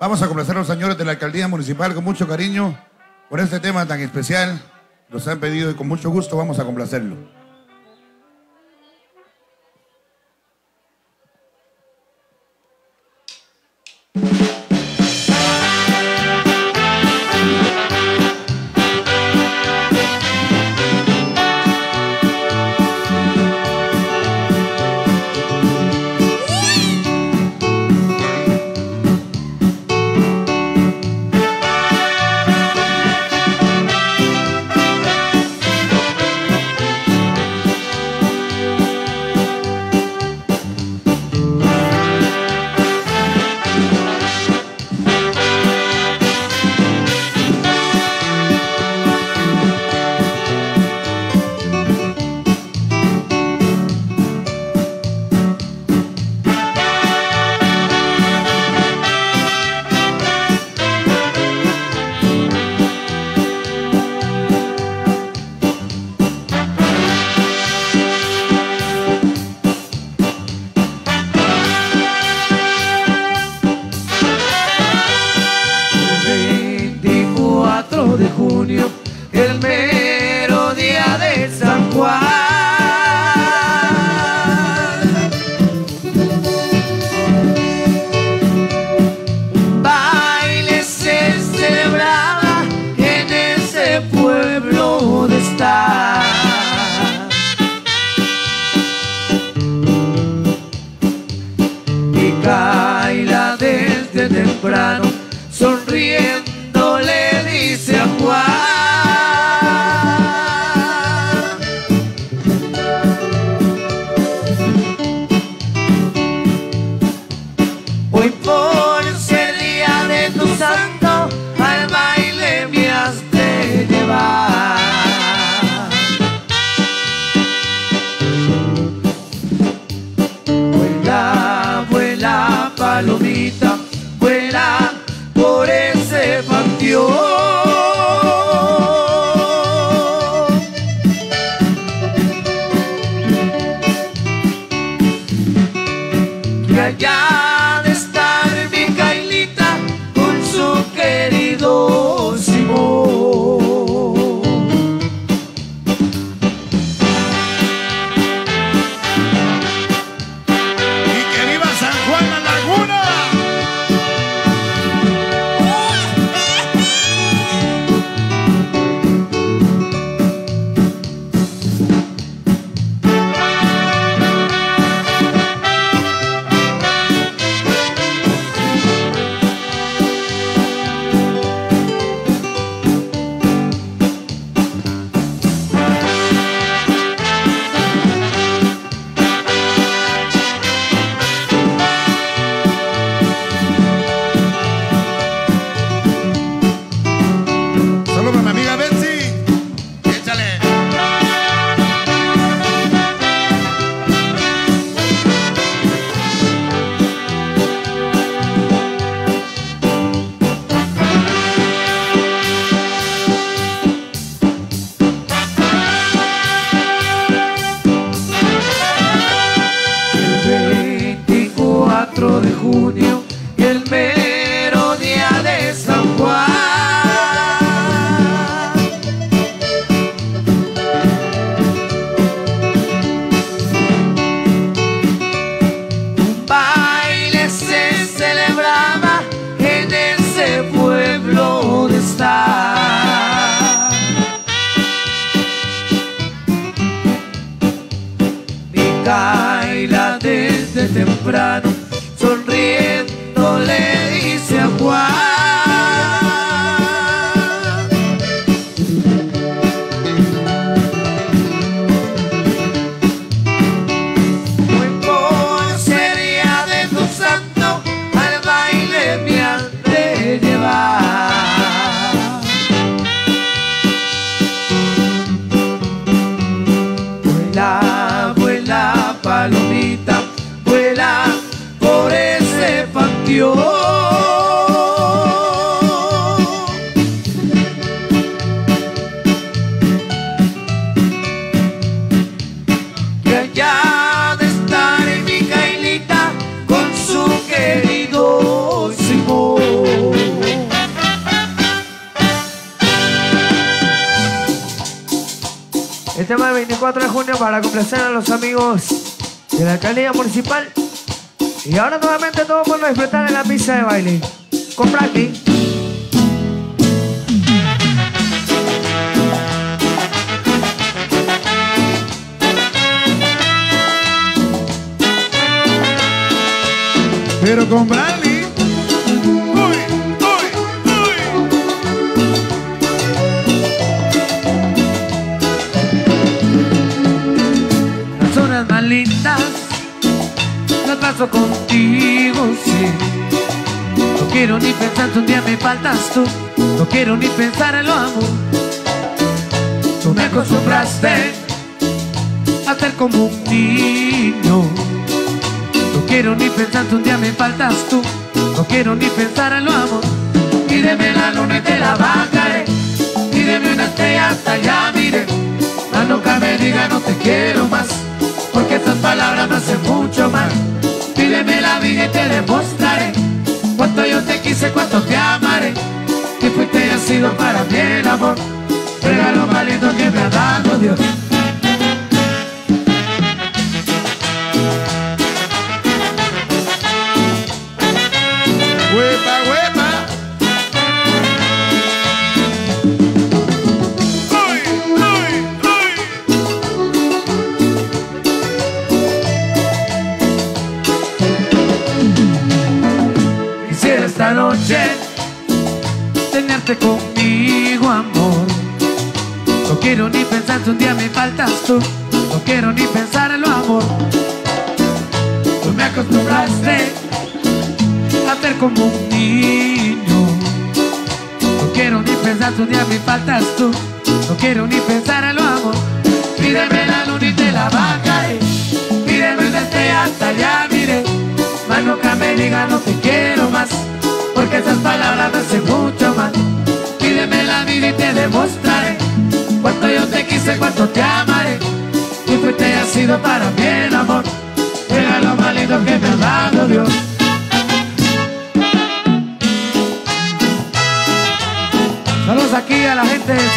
Vamos a complacer a los señores de la alcaldía municipal con mucho cariño por este tema tan especial. Los han pedido y con mucho gusto vamos a complacerlo. Pero con Bradley. Uy. Las más lindas las paso contigo, sí. No quiero ni pensar si un día me faltas tú. No quiero ni pensar en lo amo. Tú me acostumbraste a ser como un niño. Quiero ni pensar si un día me faltas tú. No quiero ni pensar en lo amo. Pídeme la luna y te la bajaré. Pídeme una estrella hasta allá, mire. Mas nunca me diga no te quiero más. Porque esas palabras me hacen mucho mal. Pídeme la vida y te demostraré. Cuánto yo te quise, cuánto te amaré. Que fuiste y has sido para mí el amor. Regalo más lindo que me ha dado Dios. Ni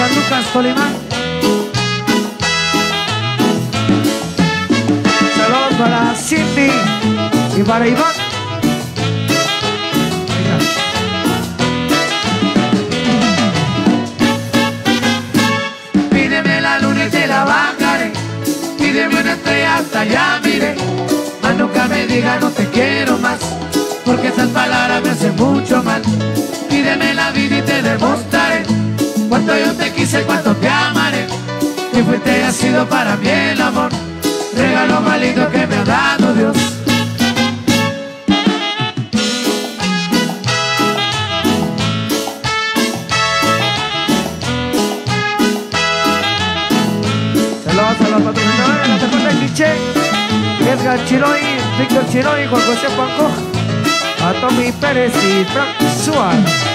Lucas, Tolimán. Saludos para Cindy y para Iván. Pídeme la luna y te la bajaré. Pídeme una estrella hasta allá, mire. Mas nunca me diga no te quiero más. Porque esas palabras me hacen mucho mal. Pídeme la vida y te demostraré. Cuánto yo te quise, cuánto te amaré. Y fuiste y has sido para mí el amor. Regalo más que me ha dado Dios. Saludos a los patrocinadores de la de Quiche, Edgar Chiroy, Víctor Chiroy, Juan José Juanco, a Tommy Pérez y Frank Suárez.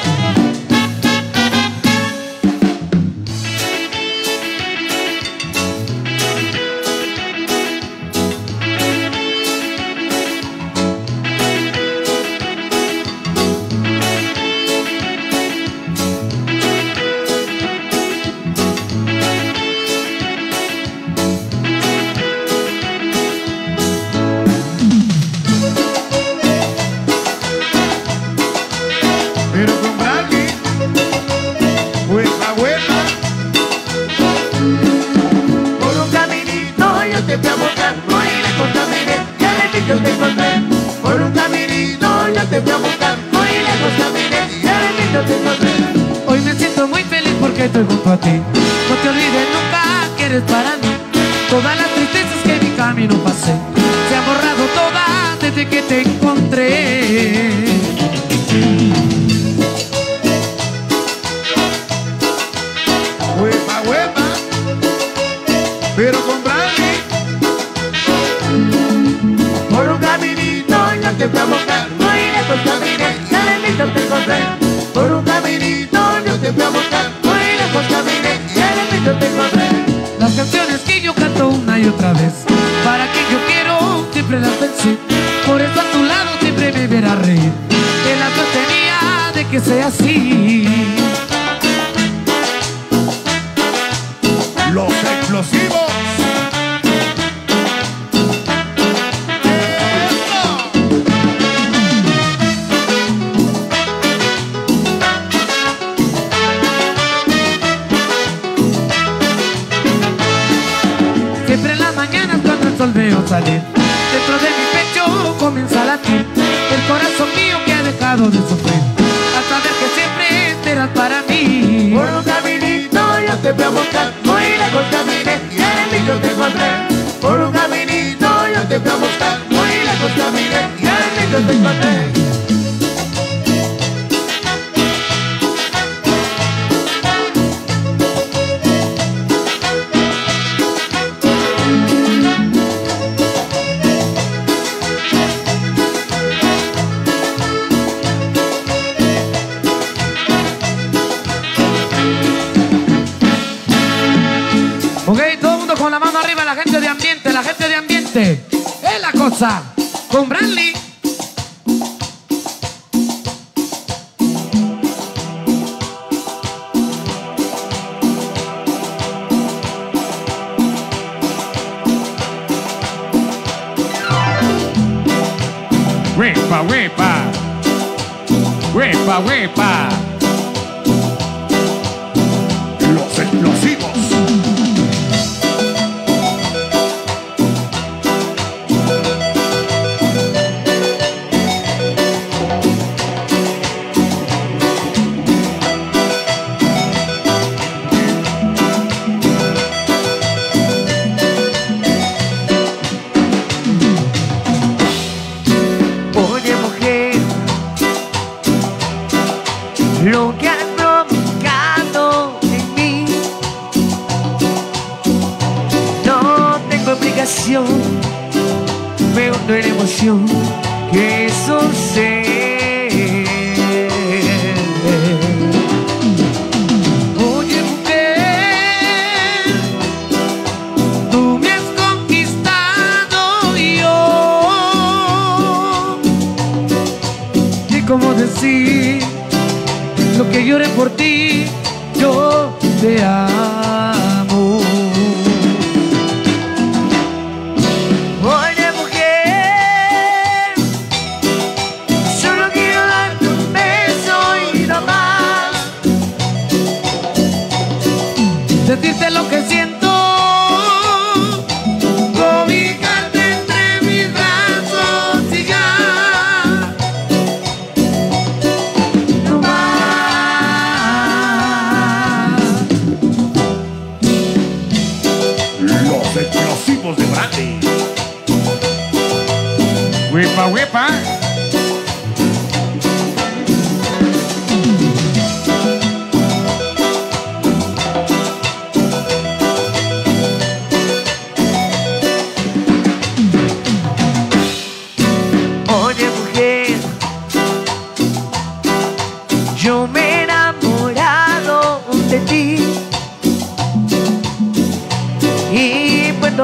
Que te encontré. Huepa, huepa. Los explosivos.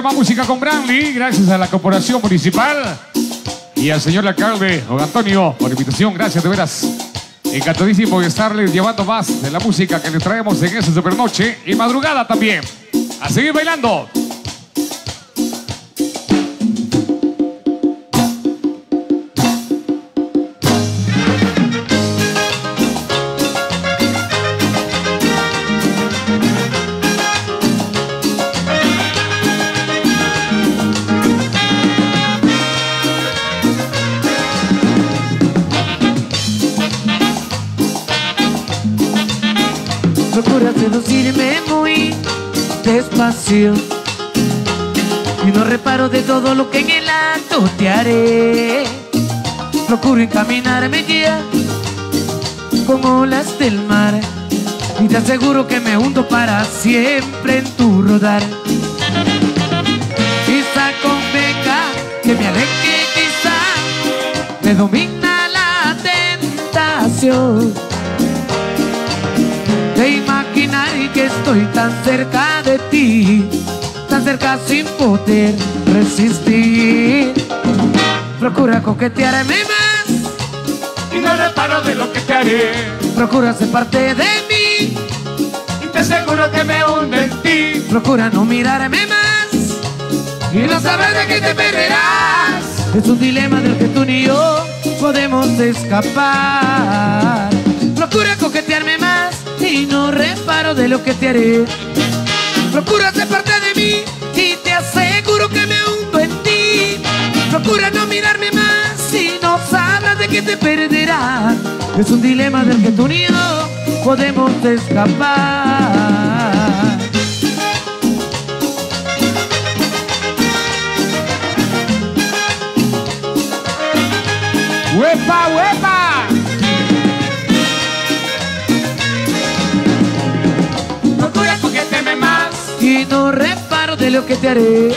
más música con Brandy, gracias a la Corporación Municipal y al señor alcalde, don Antonio, por invitación. Gracias, de veras. Encantadísimo de estarles llevando más de la música que les traemos en esta supernoche y madrugada también. A seguir bailando. Procura seducirme muy despacio. Y no reparo de todo lo que en el acto te haré. Procuro encaminarme ya Con olas del mar. Y te aseguro que me hundo para siempre en tu rodar. Quizá convenga que me aleje quizá Me domina la tentación estoy tan cerca de ti Tan cerca sin poder resistir Procura coquetearme más Y no reparo de lo que te haré. Procura ser parte de mí Y te aseguro que me hundo en ti. Procura no mirarme más Y no sabrás de qué te perderás. Es un dilema del que tú ni yo podemos escapar. Procura coquetearme reparo de lo que te haré. Procura ser parte de mí y te aseguro que me hundo en ti. Procura no mirarme más y no sabrás de que te perderás. Es un dilema del que tú ni podemos escapar. ¡Huepa, huepa! No reparo de lo que te haré.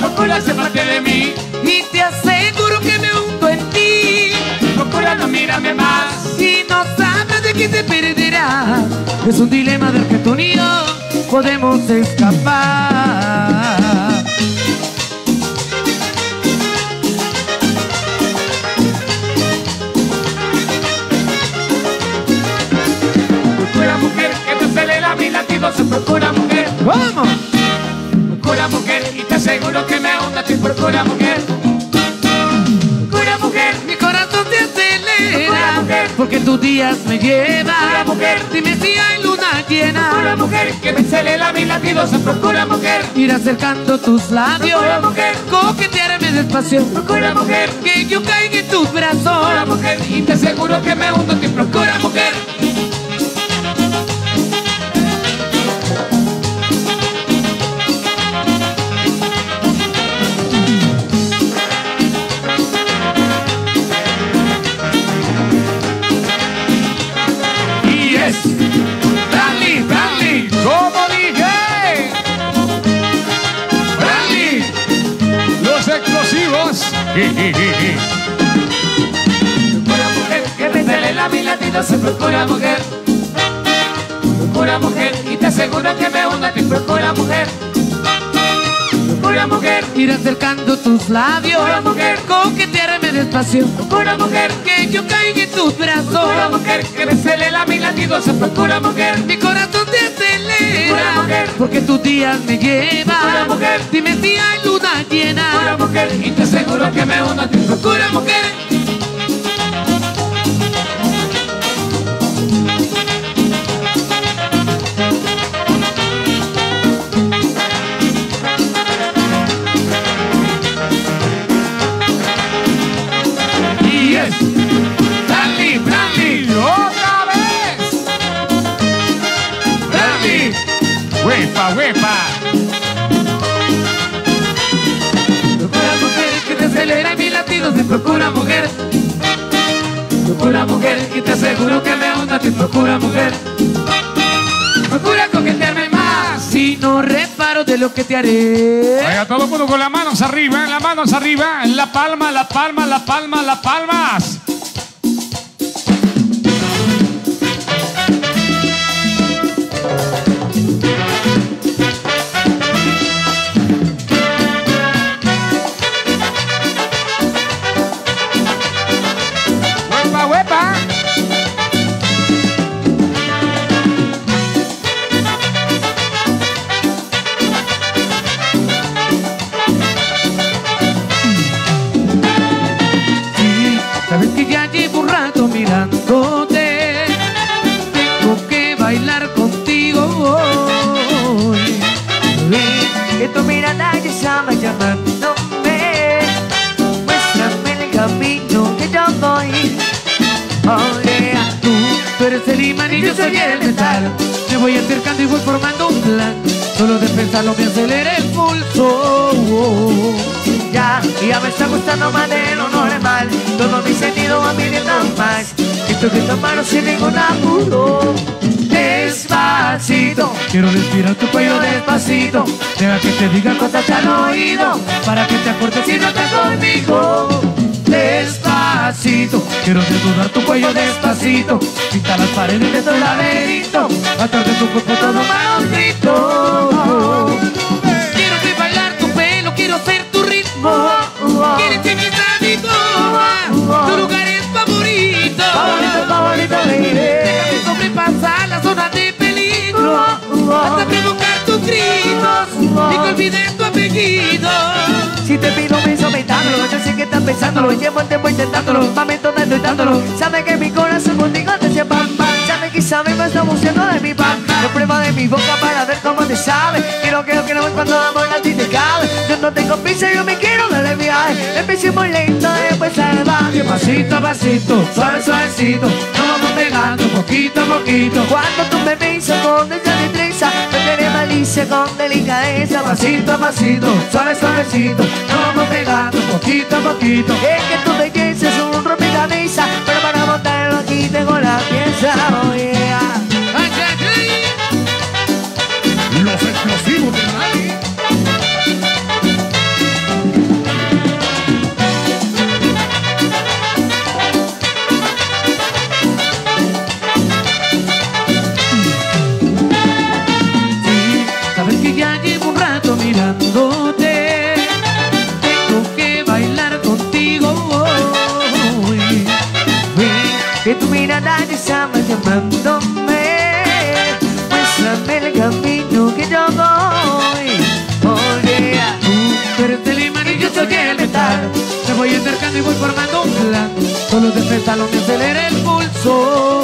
Procura ser parte de mí. Y te aseguro que me hundo en ti Procura no mirarme más. Y no sabes de qué te perderás Es un dilema del que tú ni yo podemos escapar Procura mujer que te acelera mi latido. Se procura mujer. ¡Vamos! Procura mujer y te aseguro que me hunda a ti. Procura mujer. Procura mujer. Mi corazón te Procura, acelera mujer. Porque tus días me llevan Procura, mujer. Dime si hay luna Procura llena mujer que me acelera mi latido. Se procura mujer. Ir acercando tus labios Procura, mujer. Coquetearme despacio Procura mujer. Que yo caiga en tus Procura brazos mujer y te aseguro que me hundo ti. Procura mujer. Procura mujer que me acelera mi latido. Procura mujer. Procura mujer y te aseguro que me hunda a ti. Procura mujer. Procura mujer. Ir acercando tus labios Procura mujer. Coquetearme despacio Procura mujer. Que yo caiga en tus brazos mujer que me acelera mi latido. Procura mujer. Mi corazón Mujer. Porque tus días me llevan mujer. Dime si hay luna llena mujer y te aseguro que me hunda a ti. Procura mujer. Procura mujer Procura mujer y te aseguro que me hunda a ti. Procura mujer. Procura coquetearme más. Si no reparo de lo que te haré Venga, todo el mundo con las manos arriba, las manos arriba, la palma, la palma, la palma, las palmas. Eres el. Me voy acercando y voy formando un plan. Solo de pensarlo me acelera el pulso. Ya, ya me está gustando más de lo normal. Todo mi sentido va pidiendo más. Esto que manos sin ningún apuro. Despacito, Quiero respirar tu cuello despacito. Deja que te diga cosas al oído. Para que te acuerdes si no estás conmigo. Despacito, quiero desnudar tu cuello despacito. Pinta las paredes de tu laberinto. Atrás de tu cuerpo todo manuscrito. Quiero bailar tu pelo, quiero ser tu ritmo. Y que olvides tu apellido. Si te pido beso aumentándolo, yo sé que estás pensándolo. Llevo el tiempo intentándolo, mami donde dándolo Sabe que mi corazón contigo te hace pam pam. Sabe que sabe me está buscando de mi pan No prueba de mi boca para ver cómo te sabe. Quiero que lo que no es cuando amor a ti te cabe. Yo no tengo prisa, yo me quiero darle viaje. Empecemos lento, después salvaje Pasito a pasito, suave suavecito. Nos vamos pegando poquito a poquito. Cuando tú me besas con esa destreza Me tenés malicia con delicadeza. Pasito a pasito, suave suavecito. Nos vamos pegando poquito a poquito. Es que tu belleza es un rompecabezas Pero para montarlo aquí tengo la pieza oh yeah. Los explosivos de Rally. Está más llamándome Muéstrame el camino que yo voy Oh yeah Tú eres el y yo soy el metal. Me voy acercando y voy formando un plan. Solo de pensarlo me acelera el pulso.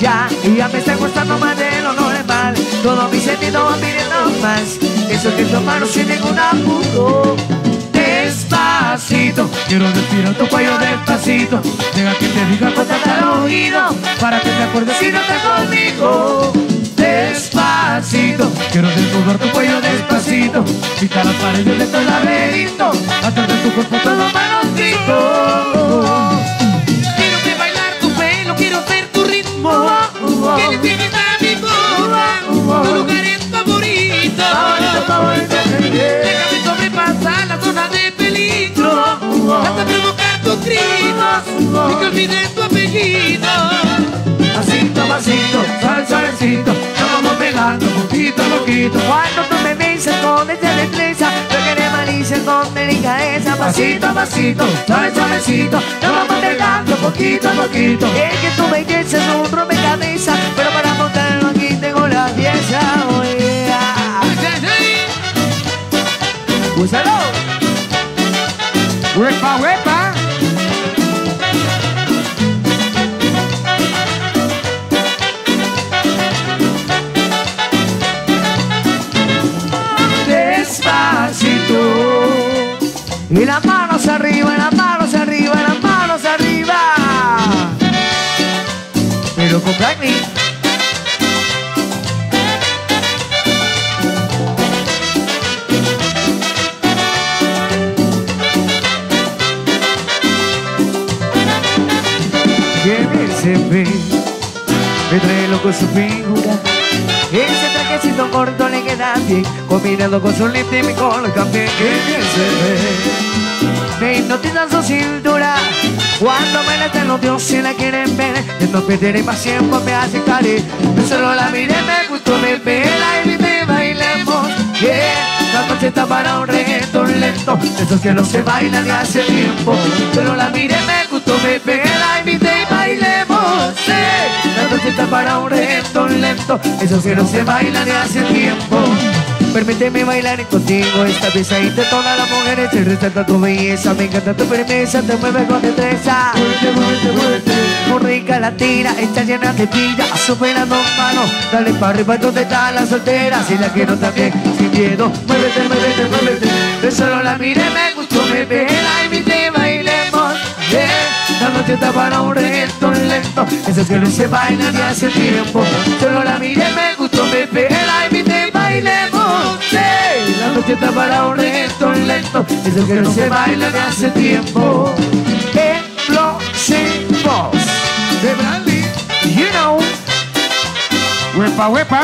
Ya, y ya me está gustando más de lo normal Todo mi sentido va pidiendo más Eso que tu mano sin ningún apuro Despacito, quiero respirar tu cuello despacito. Deja que te diga cosas al oído para que te acuerdes si no estás conmigo. Despacito, quiero desnudar tu cuello despacito. Pica las paredes de tu laberinto, atrás de tu cuerpo todo manuscrito. Quiero que bailar tu pelo, quiero ser tu ritmo. Que mis amigos, tu lugar es favorito. Déjame gritos Y que olvides tu apellido. Pasito, pasito, suave, suavecito Nos vamos pegando poquito a poquito. Cuando tú me besas con esa destreza Yo quería malicia con delicadeza. Pasito a pasito, suave, suavecito Nos vamos pegando poquito a poquito. Es que tu belleza es un Pero con Blackney ¿Quién se ve? Me trae loco su figura Ese trajecito corto le queda bien Combinado con su lip y mi color café ¿Quién se ve? Me hipnotiza su cintura. Cuando me la los dioses la quieren ver De no perder más tiempo me caer Yo solo la miré, me gustó, me pela y me bailemos. Yeah la noche está para un reggaetón lento Esos que no se bailan de hace tiempo. Pero la miré, me gustó, me pegué, la invité y bailemos. La noche está para un reggaetón lento Esos que no se bailan de hace tiempo Permíteme bailar contigo esta pieza y de todas las mujeres te resalta tu belleza, me encanta tu firmeza, te mueve con destreza. Muévete, rica la tira, está llena de pilla, superando mano, dale para arriba donde está la soltera, si la quiero también, sin miedo, muévete, muévete, muévete. Yo solo la miré, me gustó, me pela y mi te bailemos. La noche está para un reto lento Esos que no se bailan de hace tiempo Solo la miré, me gustó, me pegué, la invité y bailemos. La noche está para un reto lento Esos que no se bailan de hace tiempo Explosivos De Brandy. You know Huepa, huepa.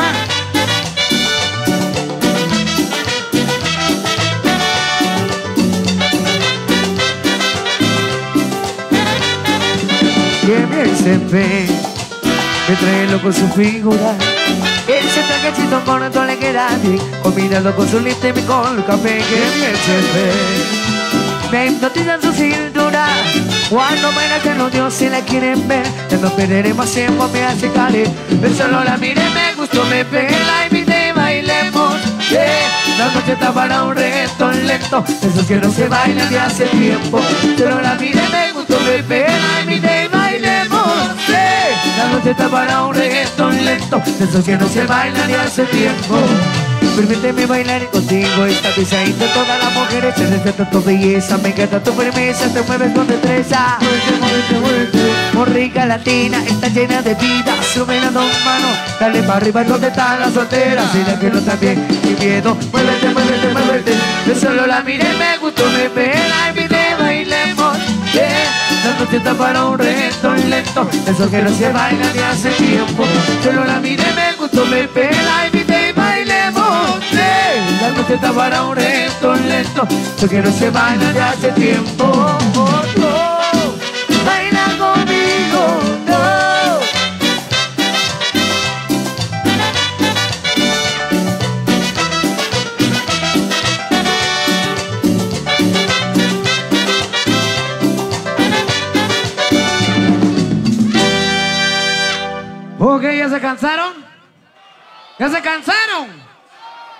que bien se ve Me trae loco su figura Ese trajecito corto le queda bien Combinado con su lip y con el café Que bien se Me hipnotizan su cintura Cuando baila que los dioses la quieren ver Ya no perderé más tiempo, me hace caer Pero solo la miré, me gustó, me pegué, la invité y bailemos yeah. La noche está para un reggaetón lento Esos que no se bailan de hace tiempo Solo la miré, me gustó, me pegué, la invité. La noche está para un reggaetón lento Esos que no se bailan de hace tiempo. Permíteme bailar contigo esta pisadita Todas las mujeres te respetan tu belleza Me encanta tu firmeza, te mueves con destreza. Muévete, muévete, muévete Muy rica latina, está llena de vida Sube las dos manos, dale para arriba ¿Dónde están las solteras? Y la que no también, sin miedo Muévete, muévete, muévete. Yo solo la miré, me gustó, me pela Y noche está para un reto lento. Eso que no se baila ni hace tiempo. Solo la miré, me gustó, me pela Y vine, bailemos yeah. La noche está para un reto lento. Eso que no se baila ni hace tiempo Ok, ¿ya se cansaron? ¿Ya se cansaron?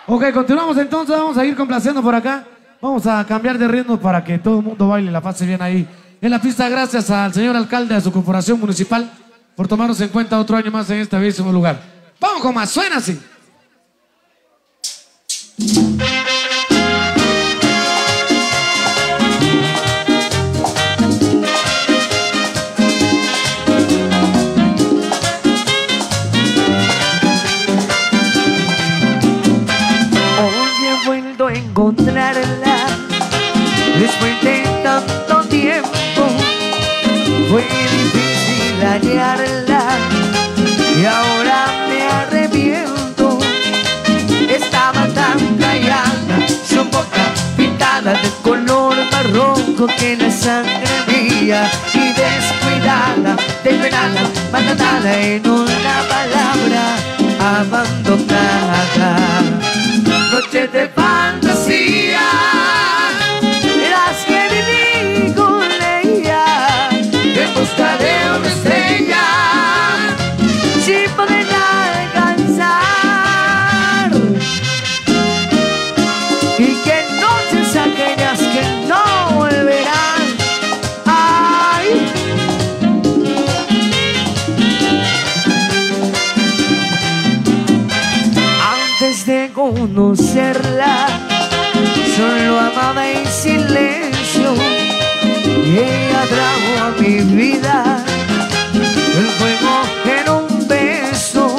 Ok, continuamos entonces, vamos a ir complaciendo por acá. Vamos a cambiar de ritmo para que todo el mundo baile y la pase bien ahí. En la pista, gracias al señor alcalde, a su corporación municipal, por tomarnos en cuenta otro año más en este bellísimo lugar. Vamos con más, suena así. Después de tanto tiempo Fue difícil hallarla Y ahora me arrepiento. Estaba tan callada Su boca pintada de color marrón Que la sangre mía Y descuidada, desvelada, abandonada En una palabra abandonada. Noches de fantasía, busca de una estrella, sin poder alcanzar. Y que noches aquellas que no volverán. Ay, antes de conocerla, solo amaba en silencio ella trajo a mi vida el fuego en un beso.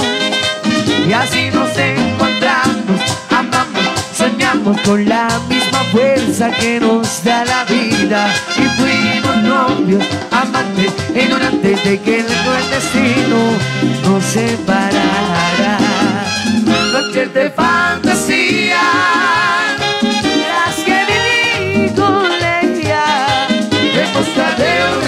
Y así nos encontramos, amamos, soñamos con la misma fuerza que nos da la vida. Y fuimos novios, amantes, ignorantes de que el cruel destino nos separará. Noches de fantasía, en busca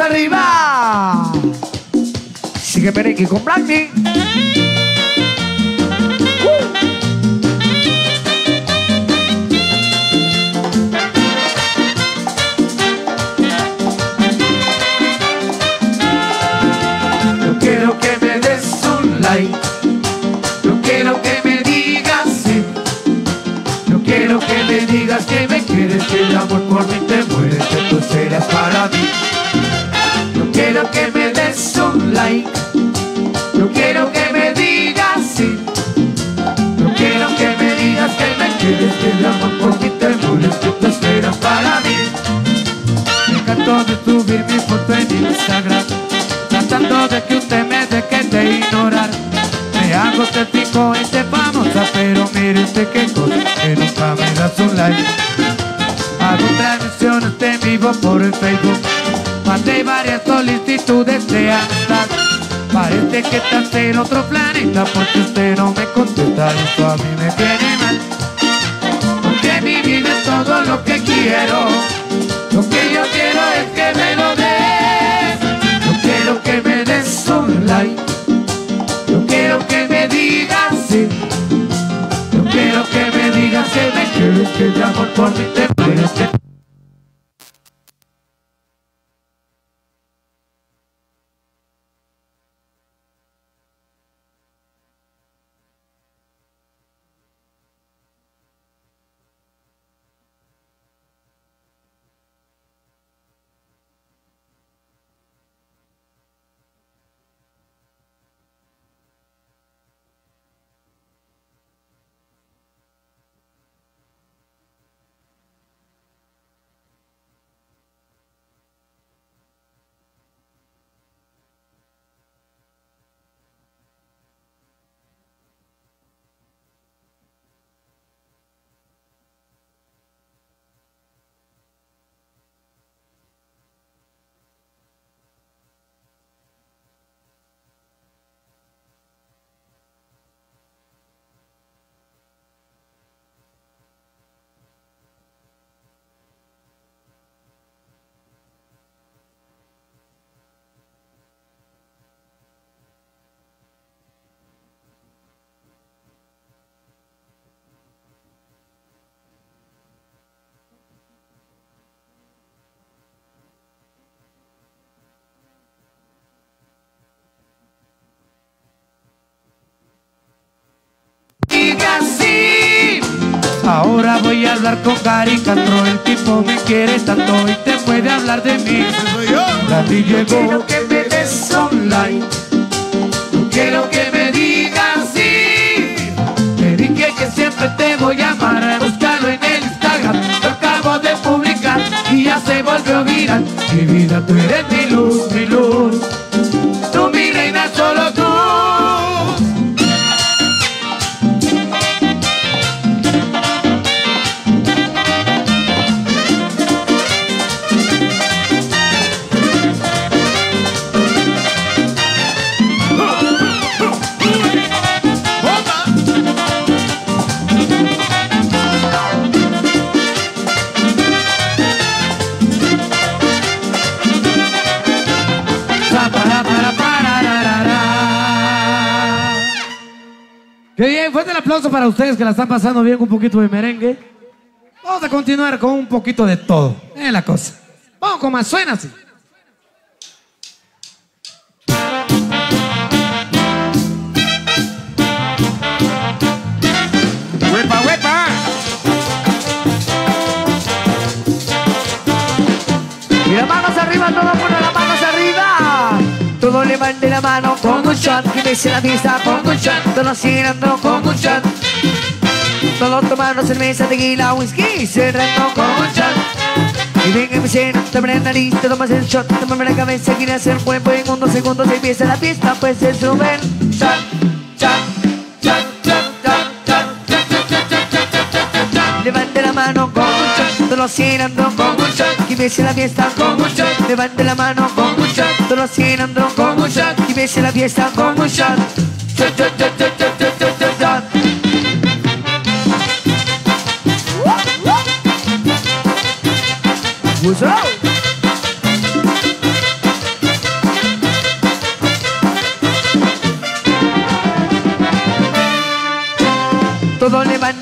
arriba. Sigue merengue con like. No quiero que me digas sí. No quiero que me digas que me quieres, que el amor por mí te mueres, que tú serás para mí. Like. No quiero que me digas sí. No quiero que me digas que me quieres, que el amor por mí te que tú serás para mí. Me encantó de subir mi foto en Instagram Tratando de que usted me deje de ignorar Me hago tético y te famosa Pero mire usted qué cosa Que nunca me das un like Hago transmisiones en vivo por el Facebook Mandé varias solicitudes Que estás en otro planeta Porque usted no me contesta Y eso a mí me viene mal Porque mi vida es todo lo que quiero lo que yo quiero es que me lo des. No quiero que me des un like. No quiero que me digas sí. No quiero que me digas que me quieres, que el amor por mí te mueres. Ahora voy a hablar con Gary Castro, el tipo me quiere tanto y te puede hablar de mí. soy yo. La DJ quiero que me des online. No quiero que me digas sí. Te dije que siempre te voy a amar. Búscalo en el Instagram. Lo acabo de publicar y ya se volvió viral. Mi vida, tú eres mi luz. Para ustedes que la están pasando bien con un poquito de merengue. Vamos a continuar con un poquito de todo. Es la cosa. Vamos con más, suena así. ¡Huepa, huepa! Las manos arriba, todo el todo levante la mano con un shot Que me la fiesta con un shot Todos girando con un shot Todos tomando cerveza, tequila, whisky Cerrando con un shot Y venga mi cena, te prenda lista Tomas el shot, tomame la cabeza Quiere hacer cuerpo en unos segundos se Empieza la fiesta, pues es Rubén Shot, Levante la mano con un shot, todos girando con un shot, que me la fiesta con un shot, levante la mano con un shot shot, todos cenando con un shot y ves la fiesta con un shot. Shot, shot, shot, shot. What's up?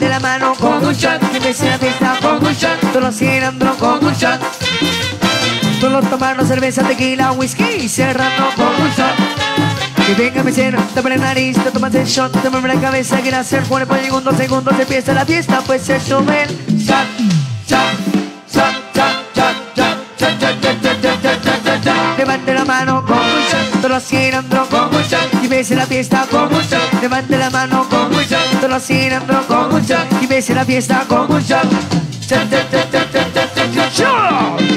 La mano con un shot, que ves la fiesta con un shot, todos cenando con un. Todos tomando cerveza, tequila, whisky, cerrando con un shot. Que venga mesero, tapa la nariz, te tomas el shot, te mueve la cabeza, quiere hacer cuerpo en dos segundos, empieza la fiesta, pues se sube el shot, shot, shot, shot, shot, shot, shot, shot, shot, shot. Levante la mano con un shot, todos girando con un shot, y bese la fiesta con un shot. Levante la mano con un shot, todos girando con un shot, y bese la fiesta con un shot. Shot, shot, shot, shot, shot, shot, shot,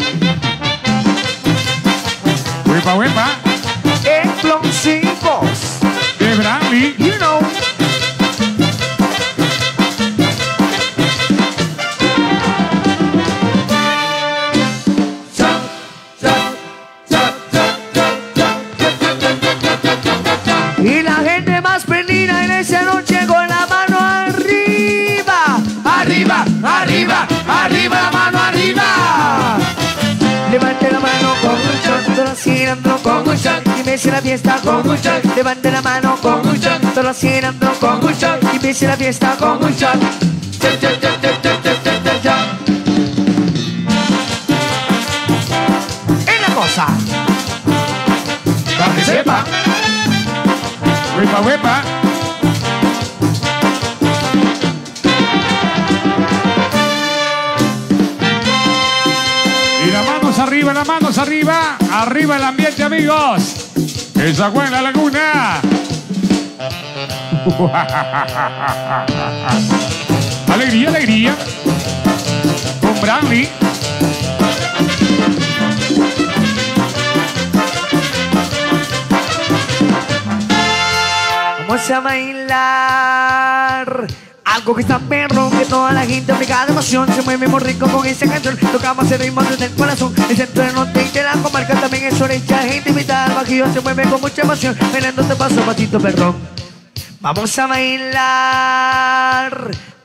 Empiece la fiesta con un shot. Levante la mano con un shot. Todos girando con un shot. Empiece la fiesta con un shot. Cha, la cosa. Para que sepa. Huepa, huepa. Y las manos arriba, las manos arriba. Arriba el ambiente, amigos. Esa buena laguna. alegría, alegría. Con Brandy. Vamos a bailar algo que está perro, toda la gente obligada de emoción se mueve muy rico con esa canción. Tocamos el ritmo desde el corazón, el centro del norte y de la comarca también es oreja. Gente invitada bajío se mueve con mucha emoción, bailando te paso patito perrón. Vamos a bailar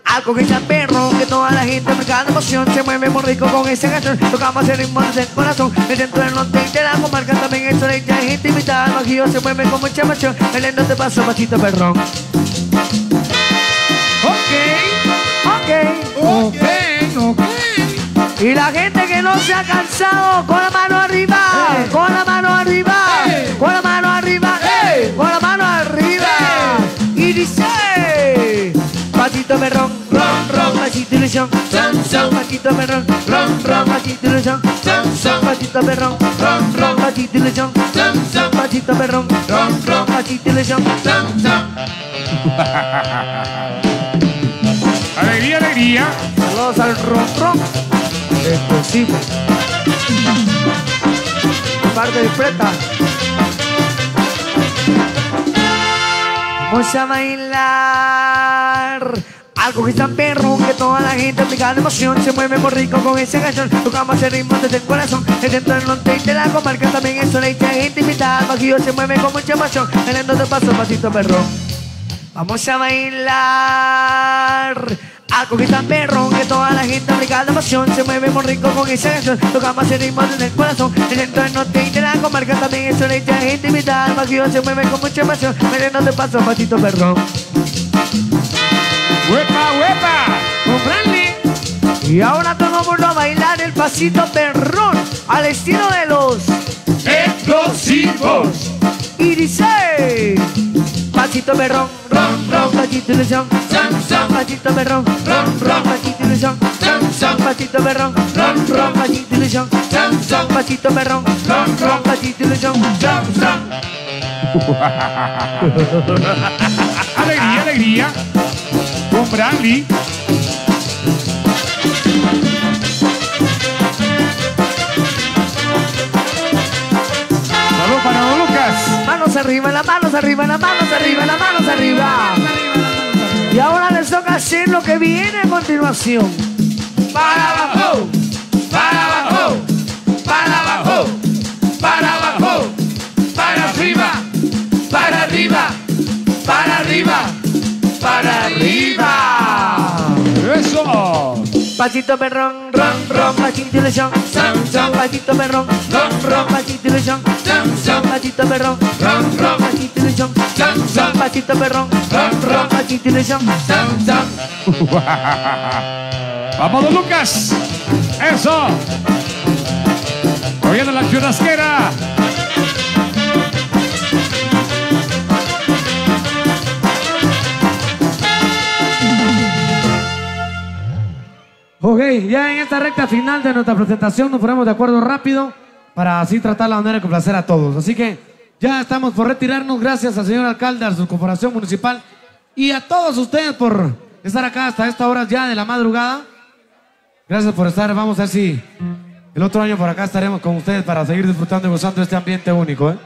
algo que perro, que toda la gente de emoción se mueve muy rico con esa canción. Tocamos el ritmo desde el corazón, el centro del norte y de la comarca también es oreja. Gente invitada al bajío se mueve con mucha emoción, bailando te paso patito perrón. Y la gente que no se ha cansado, con la mano arriba, Eh. con la mano arriba, Eh. con la mano arriba, Eh. con la mano arriba. Y dice, pasito perrón, ron, ron, pasito ilusión, Son, son. pasito perrón, ron, ron, pasito ilusión, Son, son. pasito perrón, Ron, ron. pasito ilusión, Son, son. pasito perrón, Ron, ron. pasito ilusión. Son, son. Saludos al ron, ron. Explosivo. Parte de preta. Vamos a bailar. Algo que está perro, que toda la gente picada de emoción se mueve muy rico con esa canción. Tocamos el ritmo desde el corazón, el centro del norte y de la comarca también es una gente invitada. bajío se mueve con mucha emoción, bailando de paso, pasito perro. Vamos a bailar algo que está perro, que toda la gente aplicada de emoción se mueve muy rico con esa canción. Tocamos el ritmo desde el corazón, el centro del norte y de la comarca también es una gente invitada. al se mueve con mucha emoción, bailando de paso, pasito perro. Huepa, huepa. Con. Y ahora todo mundo a bailar el pasito perrón al estilo de los Explosivos. y dice pasito perrón, ron, ron, pasito ilusión, Son, son. pasito perrón, ron, ron, pasito ilusión, Son, son. pasito perrón, ron, ron, pasito ilusión, Son, son. pasito perrón, ron, ron, pasito ilusión, Son, son. Alegría, alegría. Con Brandy. Manos arriba, las manos arriba, las manos arriba, las manos arriba. Y ahora les toca hacer lo que viene a continuación. Para abajo. Para abajo. Para abajo. Para abajo. Para arriba. Para arriba. Para arriba. Para arriba. Eso. Pasito perrón, ron, ron, pasito ilusión, son, son, pasito perrón, ron, ron, pasito ilusión, son, son, pasito perrón, ron, ron, pasito ilusión, son, son, pasito perrón, ron, ron, pasito ilusión, son, son. Vamos, don Lucas. Eso. Oyendo la churrasquera. Ok, ya en esta recta final de nuestra presentación nos ponemos de acuerdo rápido para así tratar la manera de complacer a todos. Así que ya estamos por retirarnos. Gracias al señor alcalde, a su corporación municipal y a todos ustedes por estar acá hasta esta hora ya de la madrugada. Gracias por estar. Vamos a ver si el otro año por acá estaremos con ustedes para seguir disfrutando y gozando de este ambiente único. ¿eh?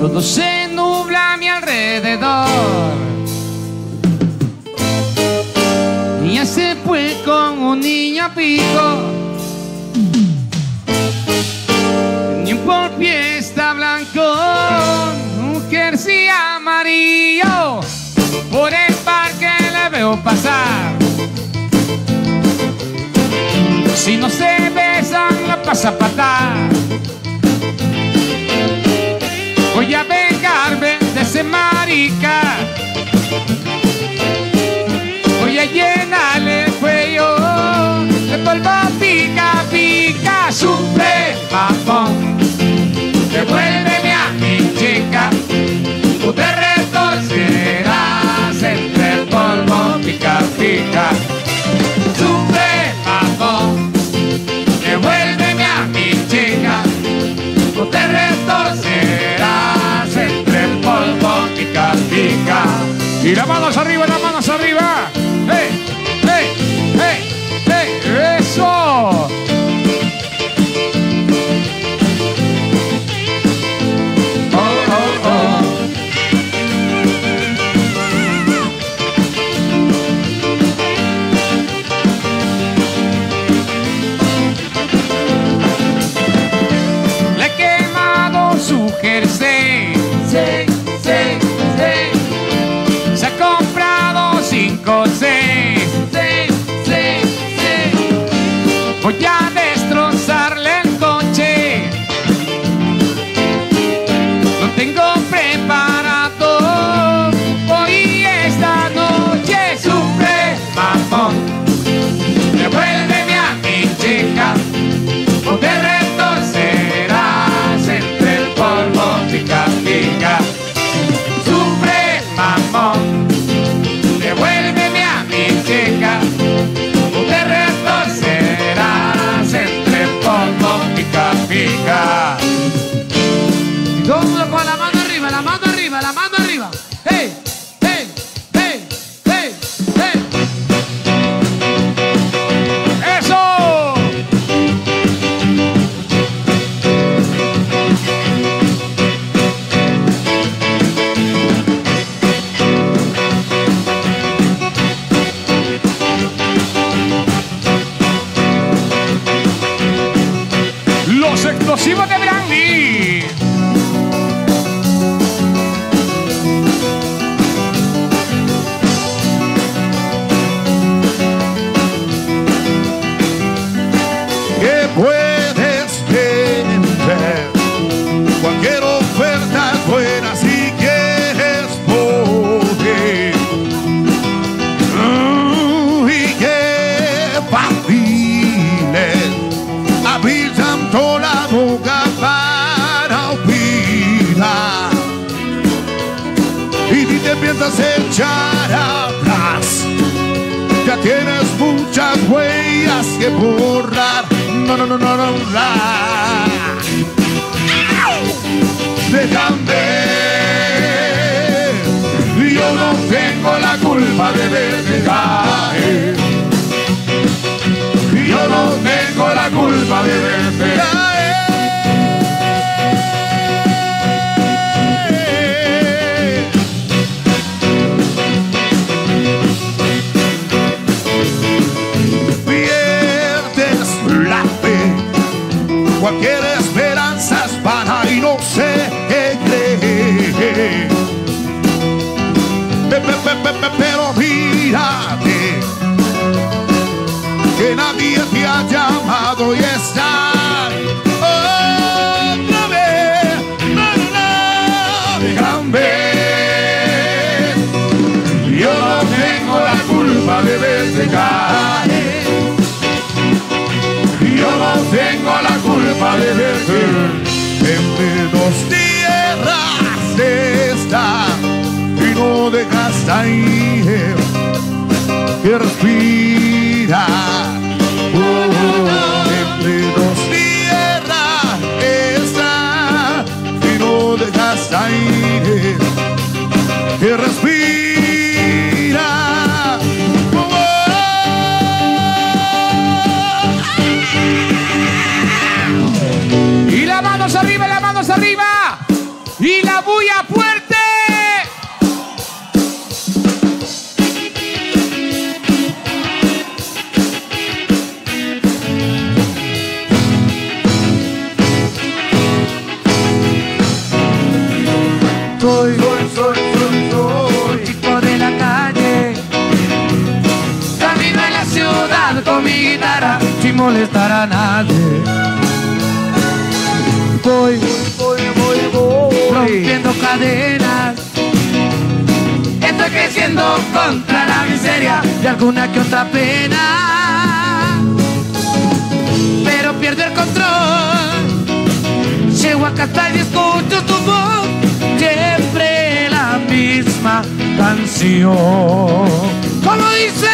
Todo se nubla a mi alrededor. Ella se fue con un niño pico. Niño por pie está blanco, un jersey amarillo. Por el parque le veo pasar. Si no se besan, la pasa a patar. Voy a vengarme de ese marica. Voy a llenarle el cuello de polvo pica, pica. Sufre, mamón. Devuélveme a mi chica. Tú te retorcerás entre el polvo pica, pica. Borrar. No, no, no, no, no. Déjame. Yo no tengo la culpa de verte caer. Yo no tengo la culpa de verte caer. Pero mírate que nadie te ha llamado y está. Otra vez, no, déjame. Yo no tengo la culpa de verte caer. Yo no tengo la culpa de verte lo dejaste ahí. Eh, que alguna que otra pena. Pero pierdo el control. Llego a casa y escucho tu voz. Siempre la misma canción. ¿Cómo dice?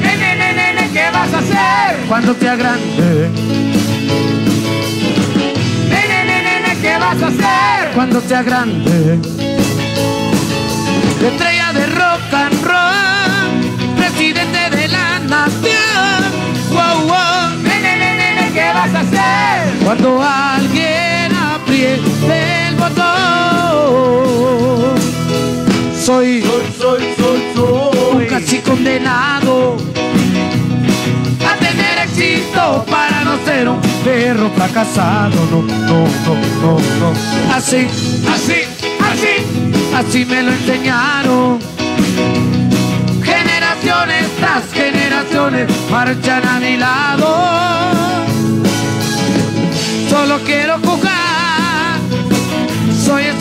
Nene, nene, nene, ¿qué vas a hacer? Cuando te agrande. Nene, nene, nene, ¿qué vas a hacer? Cuando te agrande. Estrella de rock Cuando alguien apriete el botón. Soy Soy, soy, soy, un soy. casi condenado a tener éxito para no ser un perro fracasado. No, no, no, no, no. Así, así, así, así me lo enseñaron. Generaciones tras generaciones marchan a mi lado.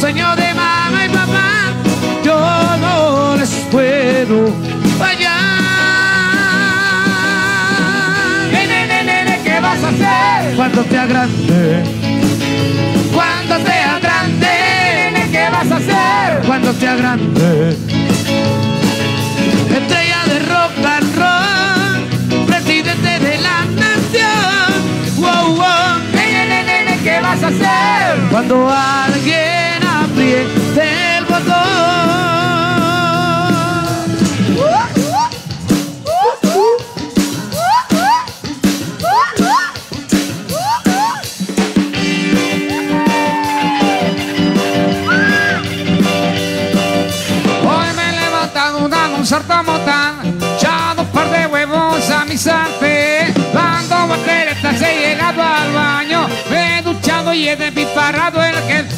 Sueño de mamá y papá. Yo no les puedo fallar. Nene, nene, nene, ¿qué vas a hacer? Cuando te agrande. Cuando sea grande, nene, ¿qué vas a hacer? Cuando te agrande. Estrella de rock and roll, presidente de la nación. Wow, wow. Nene, nene, nene, ¿qué vas a hacer? Cuando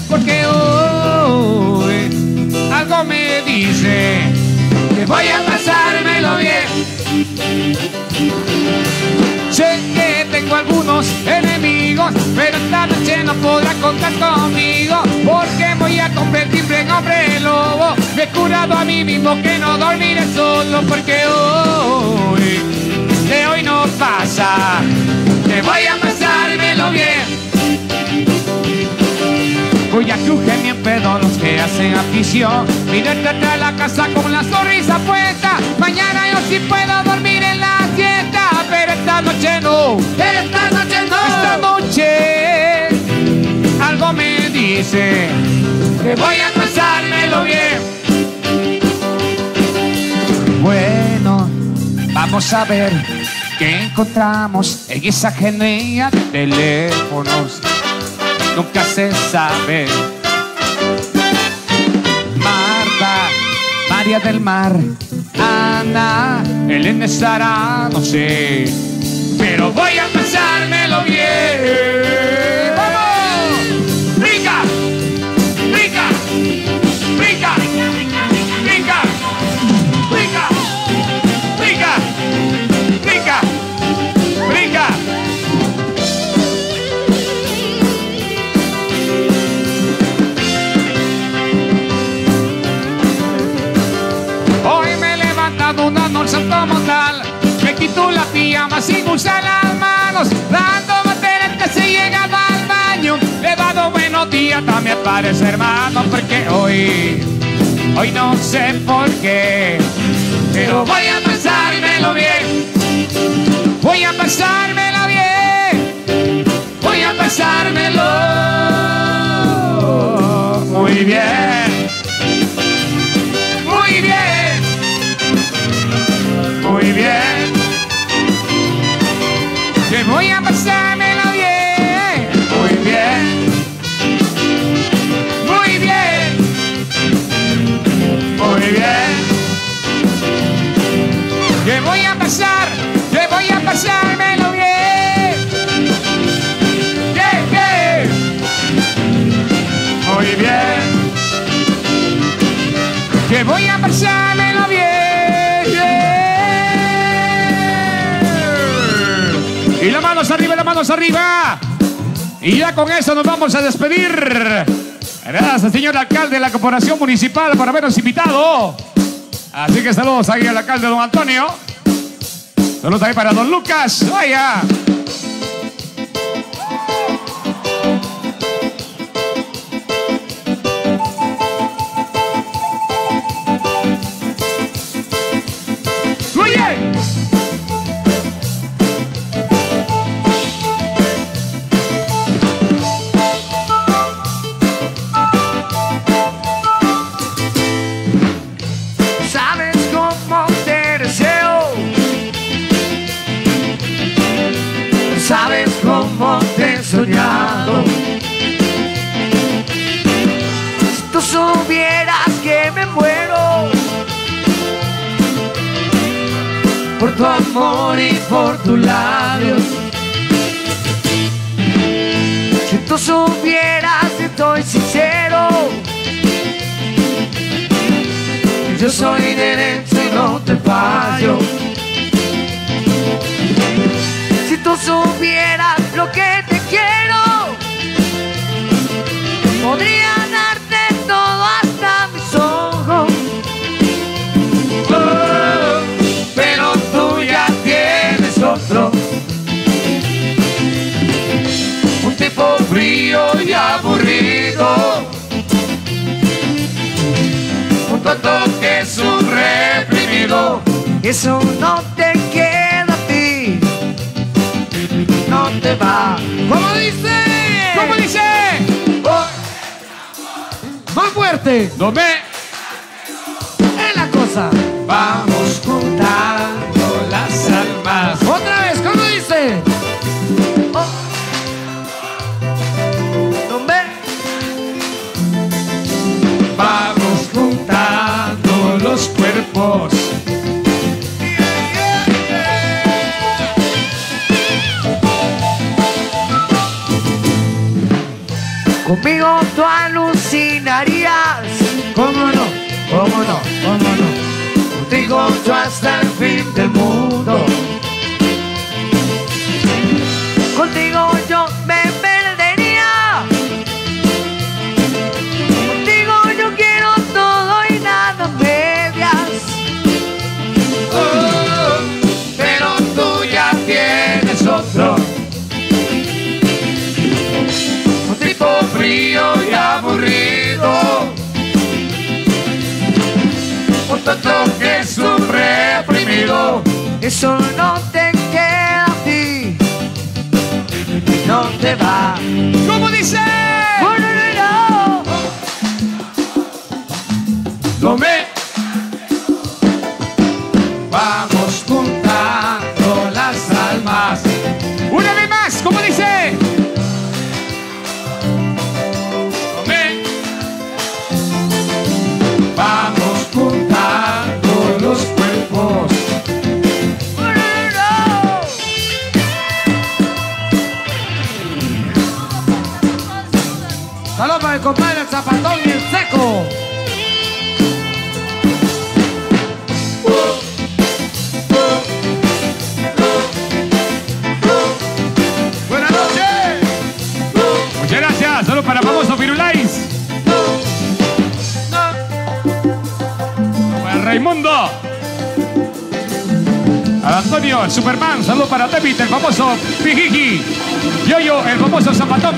porque hoy algo me dice que voy a pasármelo bien. Sé que tengo algunos enemigos, pero esta noche no podrá contar conmigo, porque voy a convertirme en hombre lobo. Me he curado a mí mismo que no dormiré solo, porque hoy, de hoy no pasa, que voy a pasármelo bien. Voy a crujir mi en pedo los que hacen afición. Detrás de la casa con la sonrisa puesta. Mañana yo sí puedo dormir en la siesta. Pero esta noche no. Esta noche no. Esta noche algo me dice que voy a pasármelo bien. Bueno, vamos a ver qué encontramos en esa genuina de teléfonos nunca se sabe. Marta, María del Mar, Ana, Elena Sara, no sé, pero voy a usa las manos, dando bateretas se llegaba al baño. Le dado buenos días a mi aparece hermano, porque hoy, hoy no sé por qué, pero voy a pasármelo bien, voy a pasármelo bien, voy a pasármelo muy bien. Pasármelo bien. Y las manos arriba, las manos arriba. Y ya con eso nos vamos a despedir. Gracias, señor alcalde de la Corporación Municipal, por habernos invitado. Así que saludos ahí al alcalde don Antonio. Saludos ahí para don Lucas. Vaya. Supieras que me muero por tu amor y por tus labios. Si tú supieras estoy sincero. Yo soy derecho y no te fallo. Si tú supieras lo que te quiero, podría Tipo frío y aburrido. Un tonto que es un reprimido. Eso no te queda a ti, no te va. ¿Cómo dice? ¿Cómo dice? Más fuerte, No me es la cosa. vamos juntando Conmigo tú alucinarías. ¿Cómo no? ¿Cómo no? ¿Cómo no? Contigo yo hasta el fin del mundo. Eso no te queda a ti. No te va. ¿Cómo dice? No, no, no. No me Superman. Saludos para David, el famoso Pijiji. Yoyo, el famoso Zapatón.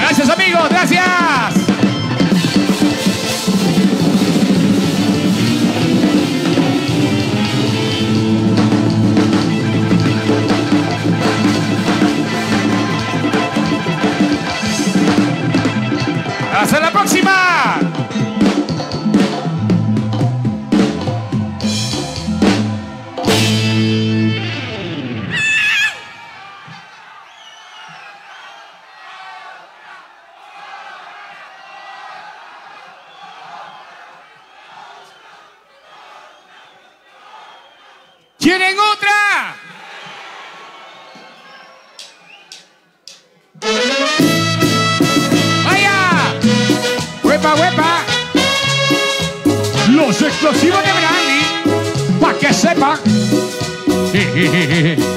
Gracias, amigos. Gracias. Sepa.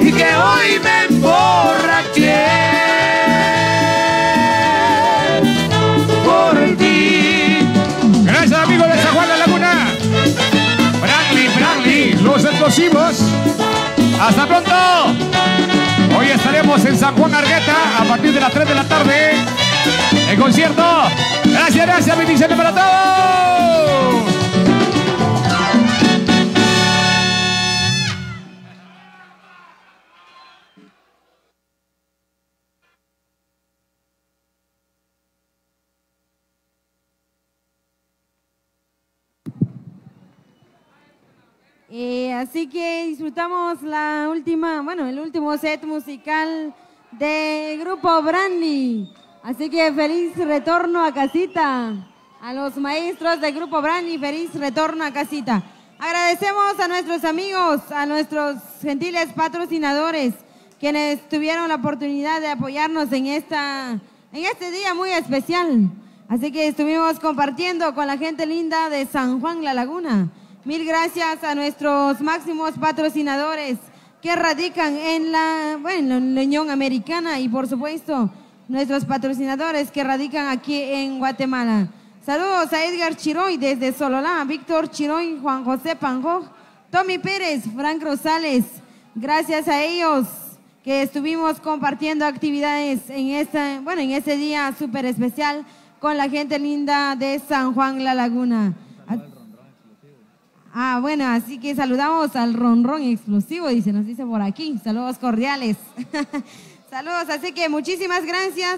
y que hoy me emborraché por ti. Gracias, amigos de San Juan de la Laguna. Branly, Branly, los explosivos. Hasta pronto. Hoy estaremos en San Juan Argueta a partir de las 3 de la tarde. El concierto. Gracias, gracias, bendiciones para todos. Así que disfrutamos la última, bueno, el último set musical del grupo Brandy. Así que feliz retorno a casita. A los maestros del grupo Brandy, feliz retorno a casita. Agradecemos a nuestros amigos, a nuestros gentiles patrocinadores, quienes tuvieron la oportunidad de apoyarnos en, esta, en este día muy especial. Así que estuvimos compartiendo con la gente linda de San Juan La Laguna. Mil gracias a nuestros máximos patrocinadores que radican en la, bueno, en la Unión Americana y por supuesto nuestros patrocinadores que radican aquí en Guatemala. Saludos a Edgar Chiroy desde Sololá, Víctor Chiroy, Juan José Panjo, Tommy Pérez, Frank Rosales. Gracias a ellos que estuvimos compartiendo actividades en esta, bueno, en este día súper especial con la gente linda de San Juan La Laguna. Ah, bueno, así que saludamos al ronrón explosivo, dice, nos dice por aquí. Saludos cordiales. Saludos, así que muchísimas gracias.